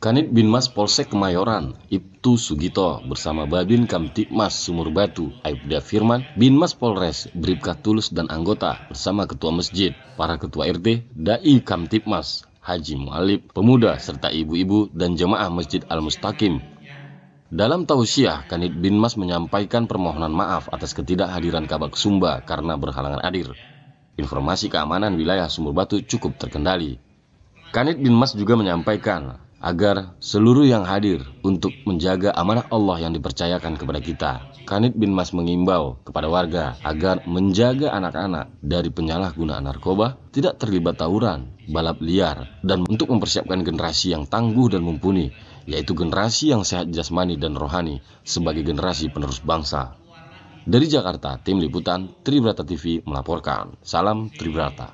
Kanit Binmas Polsek Kemayoran, Ibtu Sugito bersama Babin Kamtipmas Sumur Batu, Aibda Firman, Binmas Polres, Bribka Tulus dan anggota bersama Ketua Masjid, para Ketua RT, Dai Kamtipmas, Haji Mualib, pemuda serta ibu-ibu dan jemaah Masjid Al-Mustaqim. Dalam tausiah, Kanit Binmas menyampaikan permohonan maaf atas ketidakhadiran Kabak Sumba karena berhalangan hadir. Informasi keamanan wilayah Sumur Batu cukup terkendali. Kanit Binmas juga menyampaikan agar seluruh yang hadir untuk menjaga amanah Allah yang dipercayakan kepada kita. Kanit bin Mas mengimbau kepada warga agar menjaga anak-anak dari penyalahgunaan narkoba, tidak terlibat tawuran, balap liar, dan untuk mempersiapkan generasi yang tangguh dan mumpuni, yaitu generasi yang sehat jasmani dan rohani sebagai generasi penerus bangsa. Dari Jakarta, tim liputan Tribrata TV melaporkan. Salam Tribrata.